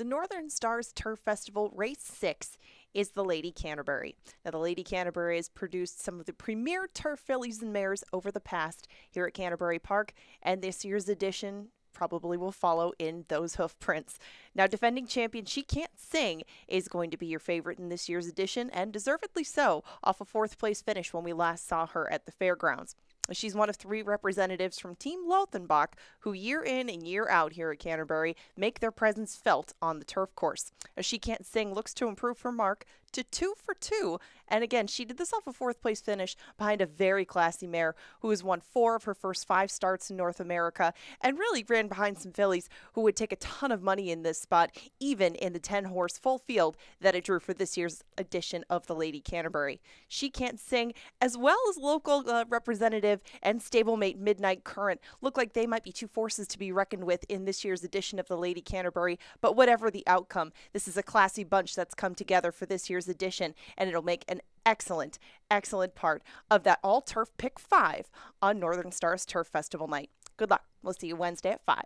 the Northern Stars Turf Festival Race 6 is the Lady Canterbury. Now, the Lady Canterbury has produced some of the premier turf fillies and mares over the past here at Canterbury Park, and this year's edition probably will follow in those hoof prints. Now, defending champion She Can't Sing is going to be your favorite in this year's edition, and deservedly so, off a fourth place finish when we last saw her at the fairgrounds. She's one of three representatives from Team Lothenbach who, year in and year out here at Canterbury, make their presence felt on the turf course. As she can't sing, looks to improve her mark to two for two. And again, she did this off a fourth place finish behind a very classy mare who has won four of her first five starts in North America and really ran behind some fillies who would take a ton of money in this spot, even in the 10 horse full field that it drew for this year's edition of the Lady Canterbury. She can't sing, as well as local uh, representative and stablemate Midnight Current look like they might be two forces to be reckoned with in this year's edition of the Lady Canterbury. But whatever the outcome, this is a classy bunch that's come together for this year's year's edition, and it'll make an excellent, excellent part of that all turf pick five on Northern Stars Turf Festival night. Good luck. We'll see you Wednesday at 5.